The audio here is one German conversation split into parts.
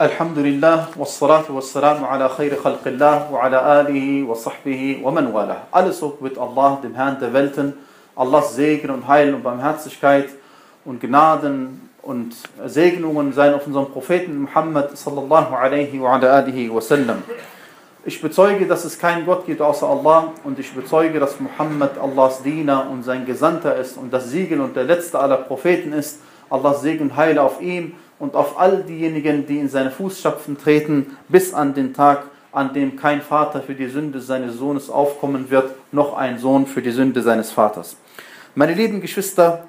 الحمد لله والصلاة والسلام على خير خلق الله وعلى آله وصحبه ومن والاه. Alles Lob mit Allah, dem Herrn der Welten, Allahs Segen und Heil und Barmherzigkeit und Gnaden und Segnungen seien auf unserem Propheten Muhammad sallallahu alaihi wa ala alihi wa sallam. Ich bezeuge, dass es keinen Gott gibt außer Allah und ich bezeuge, dass Muhammad Allahs Diener und sein Gesandter ist und das Siegel und der letzte aller Propheten ist. Allahs Segen und Heil auf ihm und auf all diejenigen, die in seine Fußstapfen treten, bis an den Tag, an dem kein Vater für die Sünde seines Sohnes aufkommen wird, noch ein Sohn für die Sünde seines Vaters. Meine lieben Geschwister,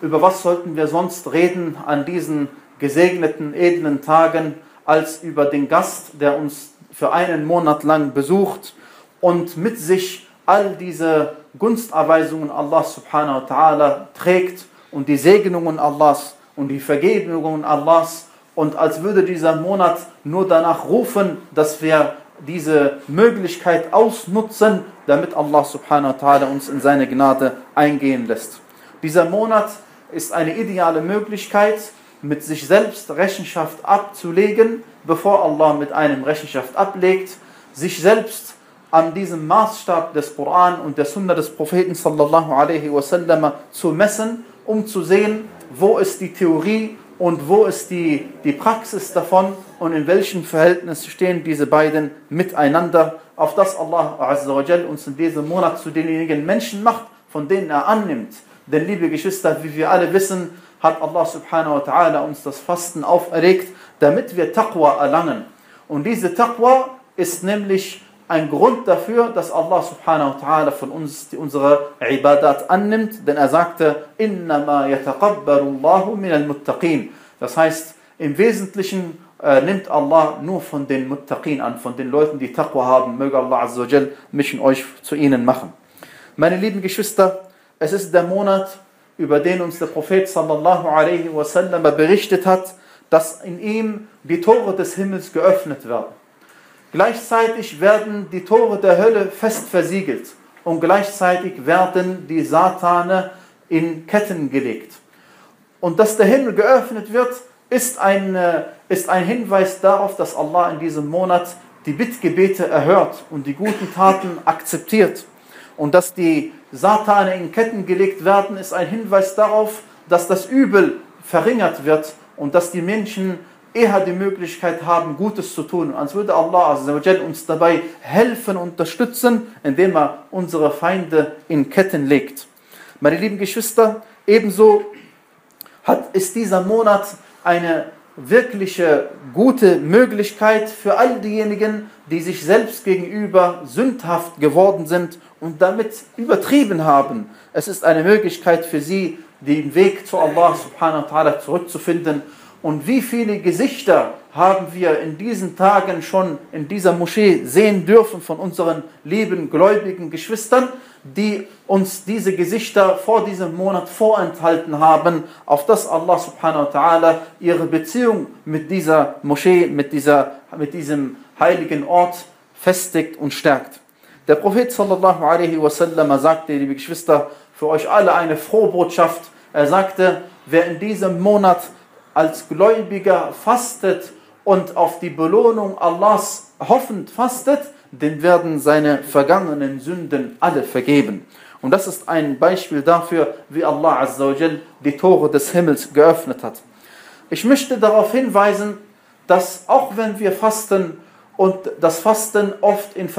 über was sollten wir sonst reden an diesen gesegneten, edlen Tagen, als über den Gast, der uns für einen Monat lang besucht und mit sich all diese Gunsterweisungen Allah subhanahu wa ta'ala trägt und die Segnungen Allahs und die Vergebungen Allahs und als würde dieser Monat nur danach rufen, dass wir diese Möglichkeit ausnutzen, damit Allah subhanahu wa ta'ala uns in seine Gnade eingehen lässt. Dieser Monat ist eine ideale Möglichkeit, mit sich selbst Rechenschaft abzulegen, bevor Allah mit einem Rechenschaft ablegt, sich selbst an diesem Maßstab des Koran und der Sunna des Propheten sallallahu alaihi wasallam zu messen, um zu sehen, wo ist die Theorie und wo ist die, die Praxis davon und in welchem Verhältnis stehen diese beiden miteinander, auf das Allah uns in diesem Monat zu denjenigen Menschen macht, von denen er annimmt. Denn liebe Geschwister, wie wir alle wissen, hat Allah subhanahu wa ta'ala uns das Fasten auferlegt, damit wir Taqwa erlangen. Und diese Taqwa ist nämlich ein Grund dafür, dass Allah subhanahu wa ta'ala von uns unsere Ibadat annimmt, denn er sagte, Innama yataqabbarullahu minal muttaqin. Das heißt, im Wesentlichen äh, nimmt Allah nur von den Muttaqin an, von den Leuten, die Taqwa haben. Möge Allah azza mich und euch zu ihnen machen. Meine lieben Geschwister, es ist der Monat, über den uns der Prophet sallallahu alaihi wasallam berichtet hat, dass in ihm die Tore des Himmels geöffnet werden. Gleichzeitig werden die Tore der Hölle fest versiegelt und gleichzeitig werden die Satane in Ketten gelegt. Und dass der Himmel geöffnet wird, ist ein, ist ein Hinweis darauf, dass Allah in diesem Monat die Bittgebete erhört und die guten Taten akzeptiert. Und dass die Satane in Ketten gelegt werden, ist ein Hinweis darauf, dass das Übel verringert wird und dass die Menschen eher die Möglichkeit haben, Gutes zu tun. Als würde Allah uns dabei helfen, unterstützen, indem er unsere Feinde in Ketten legt. Meine lieben Geschwister, ebenso hat, ist dieser Monat eine wirkliche gute Möglichkeit für all diejenigen, die sich selbst gegenüber sündhaft geworden sind und damit übertrieben haben. Es ist eine Möglichkeit für sie, den Weg zu Allah subhanahu wa ta'ala zurückzufinden. Und wie viele Gesichter haben wir in diesen Tagen schon in dieser Moschee sehen dürfen von unseren lieben gläubigen Geschwistern, die uns diese Gesichter vor diesem Monat vorenthalten haben, auf das Allah subhanahu wa ta'ala ihre Beziehung mit dieser Moschee, mit, dieser, mit diesem heiligen Ort festigt und stärkt. Der Prophet sallallahu alaihi wasallam sagte, liebe Geschwister, für euch alle eine frohe Botschaft. Er sagte, wer in diesem Monat als Gläubiger fastet und auf die Belohnung Allahs hoffend fastet, dem werden seine vergangenen Sünden alle vergeben. Und das ist ein Beispiel dafür, wie Allah Azza wa Jal die Tore des Himmels geöffnet hat. Ich möchte darauf hinweisen, dass auch wenn wir fasten und das Fasten oft in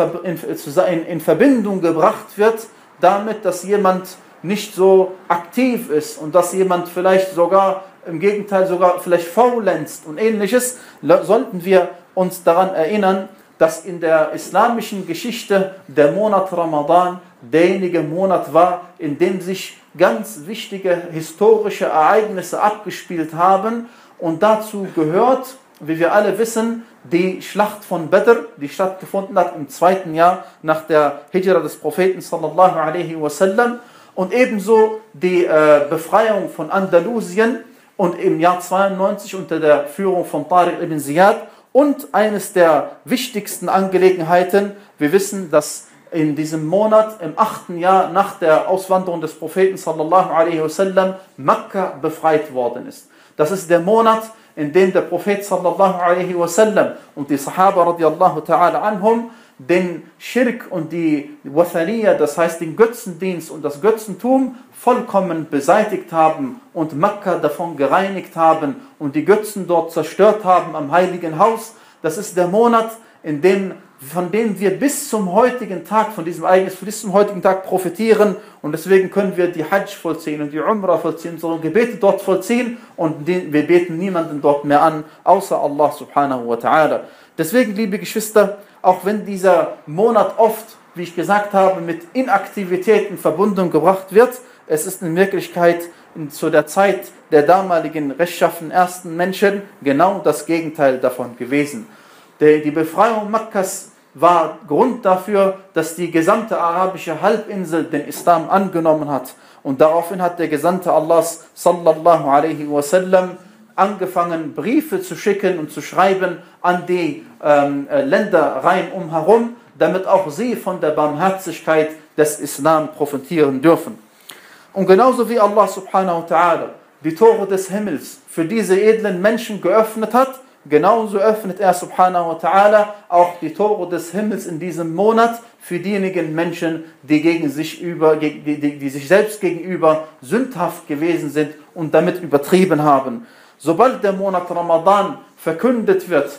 Verbindung gebracht wird, damit, dass jemand nicht so aktiv ist und dass jemand vielleicht sogar im Gegenteil sogar vielleicht faulenzt und ähnliches, sollten wir uns daran erinnern, dass in der islamischen Geschichte der Monat Ramadan derjenige Monat war, in dem sich ganz wichtige historische Ereignisse abgespielt haben und dazu gehört, wie wir alle wissen, die Schlacht von Badr, die stattgefunden hat im zweiten Jahr nach der Hijra des Propheten sallallahu alaihi wasallam und ebenso die äh, Befreiung von Andalusien und im Jahr 92 unter der Führung von Tariq ibn Ziyad und eines der wichtigsten Angelegenheiten, wir wissen, dass in diesem Monat, im achten Jahr nach der Auswanderung des Propheten sallallahu alaihi wasallam, Mekka befreit worden ist. Das ist der Monat, in dem der Prophet sallallahu alaihi wasallam und die Sahaba radiallahu ta'ala anhum den Schirk und die Wathaniya, das heißt den Götzendienst und das Götzentum vollkommen beseitigt haben und Mekka davon gereinigt haben und die Götzen dort zerstört haben am heiligen Haus. Das ist der Monat, in dem von denen wir bis zum heutigen Tag, von diesem Ereignis bis zum heutigen Tag profitieren. Und deswegen können wir die Hajj vollziehen und die Umrah vollziehen, unsere Gebete dort vollziehen. Und wir beten niemanden dort mehr an, außer Allah subhanahu wa ta'ala. Deswegen, liebe Geschwister, auch wenn dieser Monat oft, wie ich gesagt habe, mit Inaktivitäten verbunden gebracht wird, es ist in Wirklichkeit zu der Zeit der damaligen rechtschaffenen ersten Menschen genau das Gegenteil davon gewesen. Die Befreiung Mekkas war Grund dafür, dass die gesamte arabische Halbinsel den Islam angenommen hat. Und daraufhin hat der Gesandte Allahs sallallahu alaihi wasallam angefangen, Briefe zu schicken und zu schreiben an die ähm, äh, Länder rein umherum, damit auch sie von der Barmherzigkeit des Islam profitieren dürfen. Und genauso wie Allah subhanahu wa ta'ala die Tore des Himmels für diese edlen Menschen geöffnet hat, Genauso öffnet er subhanahu wa ta'ala auch die Tore des Himmels in diesem Monat für diejenigen Menschen, die, gegen sich, über, die, die, die sich selbst gegenüber sündhaft gewesen sind und damit übertrieben haben. Sobald der Monat Ramadan verkündet wird,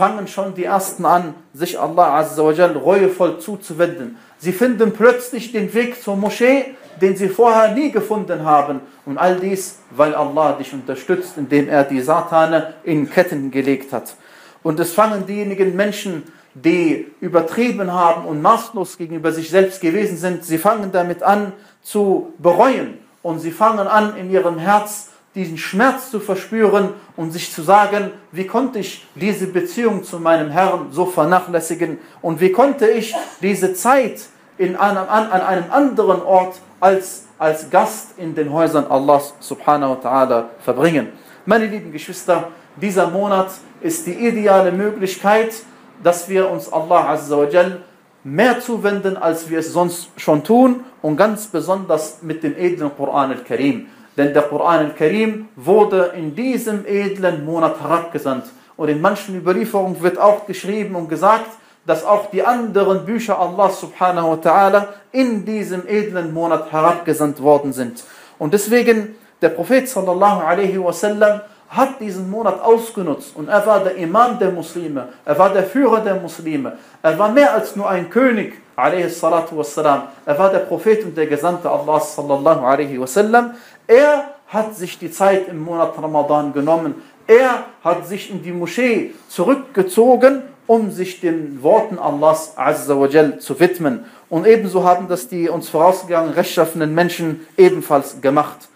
fangen schon die Ersten an, sich Allah Azza wa Jal reuevoll zuzuwenden. Sie finden plötzlich den Weg zur Moschee, den sie vorher nie gefunden haben. Und all dies, weil Allah dich unterstützt, indem er die Satane in Ketten gelegt hat. Und es fangen diejenigen Menschen, die übertrieben haben und maßlos gegenüber sich selbst gewesen sind, sie fangen damit an zu bereuen. Und sie fangen an, in ihrem Herz diesen Schmerz zu verspüren und sich zu sagen, wie konnte ich diese Beziehung zu meinem Herrn so vernachlässigen und wie konnte ich diese Zeit in einem, an einem anderen Ort als, als Gast in den Häusern Allahs subhanahu wa ta'ala verbringen. Meine lieben Geschwister, dieser Monat ist die ideale Möglichkeit, dass wir uns Allah Azza wa Jal mehr zuwenden, als wir es sonst schon tun und ganz besonders mit dem edlen Koran al-Karim. Denn der Koran al-Karim wurde in diesem edlen Monat herabgesandt. Und in manchen Überlieferungen wird auch geschrieben und gesagt, dass auch die anderen Bücher Allah subhanahu wa ta'ala in diesem edlen Monat herabgesandt worden sind. Und deswegen, der Prophet sallallahu alaihi wasallam hat diesen Monat ausgenutzt und er war der Imam der Muslime, er war der Führer der Muslime, er war mehr als nur ein König, wassalam. er war der Prophet und der Gesandte Allah sallallahu alaihi wasallam. Er hat sich die Zeit im Monat Ramadan genommen, er hat sich in die Moschee zurückgezogen um sich den Worten Allahs Azza wa Jal zu widmen. Und ebenso haben das die uns vorausgegangenen rechtschaffenen Menschen ebenfalls gemacht.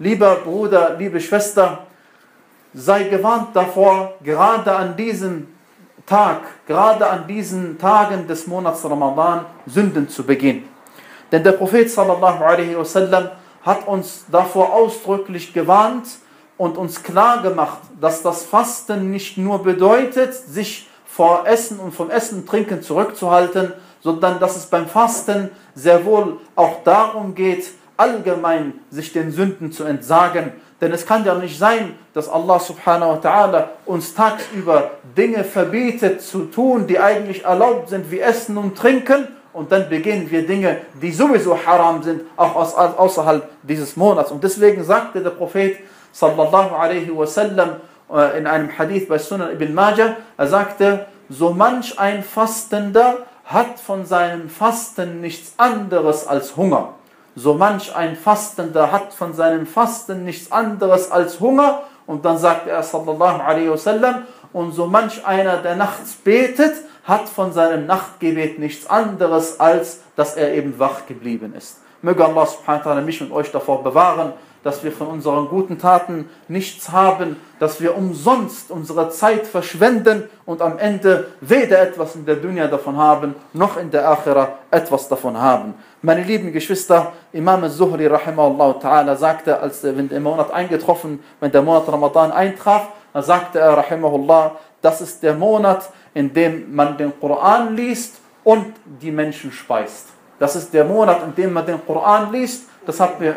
Lieber Bruder, liebe Schwester, sei gewarnt davor, gerade an diesem Tag, gerade an diesen Tagen des Monats Ramadan Sünden zu begehen. Denn der Prophet sallallahu alaihi wasallam hat uns davor ausdrücklich gewarnt und uns klar gemacht, dass das Fasten nicht nur bedeutet, sich vor Essen und vom Essen und Trinken zurückzuhalten, sondern dass es beim Fasten sehr wohl auch darum geht, allgemein sich den Sünden zu entsagen. Denn es kann ja nicht sein, dass Allah subhanahu wa ta'ala uns tagsüber Dinge verbietet zu tun, die eigentlich erlaubt sind, wie Essen und Trinken. Und dann beginnen wir Dinge, die sowieso haram sind, auch außerhalb dieses Monats. Und deswegen sagte der Prophet sallallahu alaihi wasallam, äh, in einem Hadith bei Sunan ibn Majah, er sagte, so manch ein Fastender hat von seinem Fasten nichts anderes als Hunger. So manch ein Fastender hat von seinem Fasten nichts anderes als Hunger. Und dann sagt er sallallahu alaihi wasallam, und so manch einer, der nachts betet, hat von seinem Nachtgebet nichts anderes, als dass er eben wach geblieben ist. Möge Allah subhanahu wa ta'ala mich und euch davor bewahren, dass wir von unseren guten Taten nichts haben, dass wir umsonst unsere Zeit verschwenden und am Ende weder etwas in der Dunya davon haben, noch in der Akhira etwas davon haben. Meine lieben Geschwister, Imam Zuhri rahimahullah ta'ala sagte, als wenn der Monat eingetroffen, wenn der Monat Ramadan eintraf, dann sagte er rahimahullah, das ist der Monat, in dem man den Koran liest und die Menschen speist. Das ist der Monat, in dem man den Koran liest das, hat mir,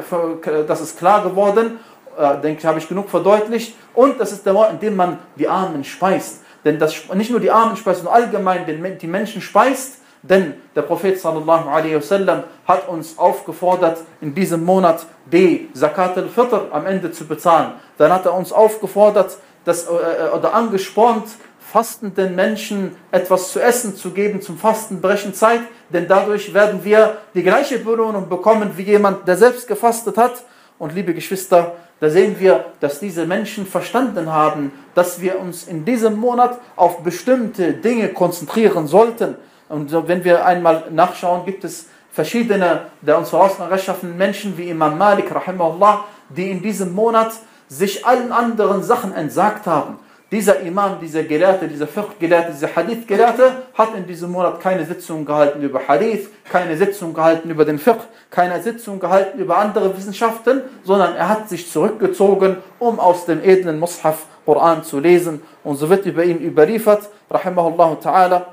das ist klar geworden. äh, denke ich, habe ich genug verdeutlicht. Und das ist der Ort, in dem man die Armen speist. Denn das, nicht nur die Armen speist, sondern allgemein die Menschen speist. Denn der Prophet sallallahu alaihi wasallam hat uns aufgefordert, in diesem Monat die Zakat al-Fitr am Ende zu bezahlen. Dann hat er uns aufgefordert, das, äh, äh oder angespornt, fastenden Menschen etwas zu essen zu geben zum Fastenbrechenzeit, denn dadurch werden wir die gleiche Belohnung bekommen wie jemand, der selbst gefastet hat. Und liebe Geschwister, da sehen wir, dass diese Menschen verstanden haben, dass wir uns in diesem Monat auf bestimmte Dinge konzentrieren sollten. Und wenn wir einmal nachschauen, gibt es verschiedene der uns vorausgeschaffenen Menschen wie Imam Malik, rahimahullah, die in diesem Monat sich allen anderen Sachen entsagt haben. Dieser Imam, dieser Gelehrte, dieser Fiqh-Gelehrte, dieser Hadith-Gelehrte hat in diesem Monat keine Sitzung gehalten über Hadith, keine Sitzung gehalten über den Fiqh, keine Sitzung gehalten über andere Wissenschaften, sondern er hat sich zurückgezogen, um aus dem edlen Mushaf Koran zu lesen. Und so wird über ihn überliefert, rahimahullah ta'ala,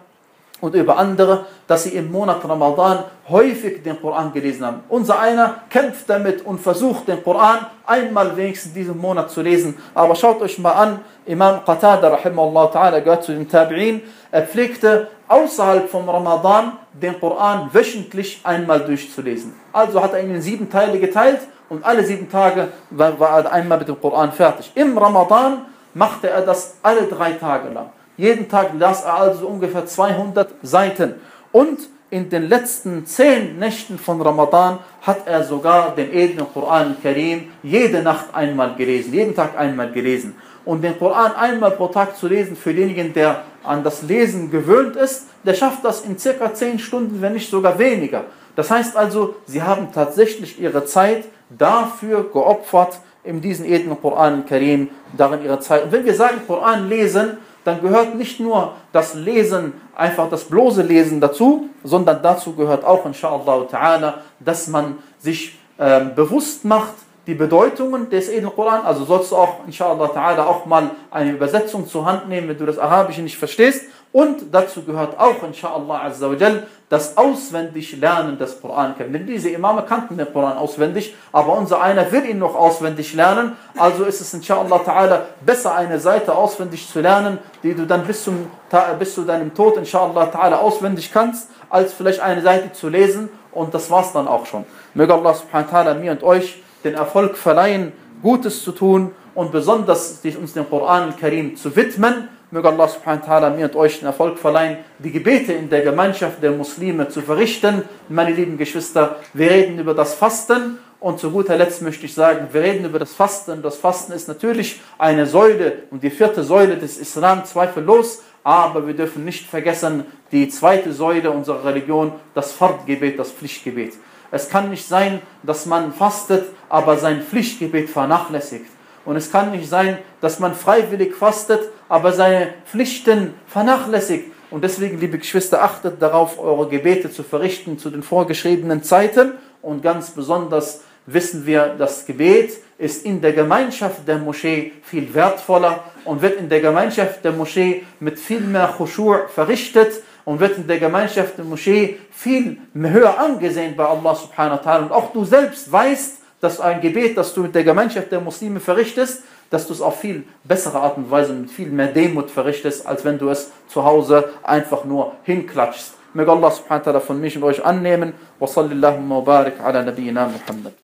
und über andere, dass sie im Monat Ramadan häufig den Koran gelesen haben. Unser einer kämpft damit und versucht den Koran einmal wenigstens diesen Monat zu lesen. Aber schaut euch mal an, Imam Qatada rahimahullah ta'ala gehört zu den Tabi'in, er pflegte außerhalb vom Ramadan den Koran wöchentlich einmal durchzulesen. Also hat er ihn in sieben Teile geteilt und alle sieben Tage war, er einmal mit dem Koran fertig. Im Ramadan machte er das alle drei Tage lang. Jeden Tag las er also ungefähr 200 Seiten. Und in den letzten zehn Nächten von Ramadan hat er sogar den edlen Koran Karim jede Nacht einmal gelesen, jeden Tag einmal gelesen. Und den Koran einmal pro Tag zu lesen, für denjenigen, der an das Lesen gewöhnt ist, der schafft das in circa zehn Stunden, wenn nicht sogar weniger. Das heißt also, sie haben tatsächlich ihre Zeit dafür geopfert, in diesen edlen Koran Karim, darin ihre Zeit. Und wenn wir sagen Koran lesen, dann gehört nicht nur das Lesen, einfach das bloße Lesen dazu, sondern dazu gehört auch, inshallah ta'ala, dass man sich äh, bewusst macht, die Bedeutungen des Edel Koran, also sollst du auch, inshallah ta'ala, auch mal eine Übersetzung zur Hand nehmen, wenn du das Arabische nicht verstehst. Und dazu gehört auch, azawajal, das auswendig Lernen des Koran. Denn diese Imame kannten den Koran auswendig, aber unser einer will ihn noch auswendig lernen. Also ist es inshallah ta'ala besser, eine Seite auswendig zu lernen, die du dann bis, zum, bis zu deinem Tod inshallah ta'ala auswendig kannst, als vielleicht eine Seite zu lesen. Und das war's dann auch schon. Möge Allah subhanahu wa ta'ala mir und euch den Erfolg verleihen, Gutes zu tun und besonders uns dem Koran Karim zu widmen. Möge Allah subhanahu wa ta'ala mir und euch den Erfolg verleihen, die Gebete in der Gemeinschaft der Muslime zu verrichten. Meine lieben Geschwister, wir reden über das Fasten und zu guter Letzt möchte ich sagen, wir reden über das Fasten. Das Fasten ist natürlich eine Säule und die vierte Säule des Islam, zweifellos. Aber wir dürfen nicht vergessen, die zweite Säule unserer Religion, das Fardgebet, das Pflichtgebet. Es kann nicht sein, dass man fastet, aber sein Pflichtgebet vernachlässigt. Und es kann nicht sein, dass man freiwillig fastet, aber seine Pflichten vernachlässigt. Und deswegen, liebe Geschwister, achtet darauf, eure Gebete zu verrichten zu den vorgeschriebenen Zeiten. Und ganz besonders wissen wir, das Gebet ist in der Gemeinschaft der Moschee viel wertvoller und wird in der Gemeinschaft der Moschee mit viel mehr Khushur verrichtet und wird in der Gemeinschaft der Moschee viel höher angesehen bei Allah subhanahu wa ta'ala. Und auch du selbst weißt, dass ein Gebet, das du mit der Gemeinschaft der Muslime verrichtest, dass du es auf viel bessere Art und Weise mit viel mehr Demut verrichtest, als wenn du es zu Hause einfach nur hinklatschst. Möge Allah subhanahu wa ta'ala von mich und euch annehmen. Wa sallallahu wa barik ala nabiyyina Muhammad.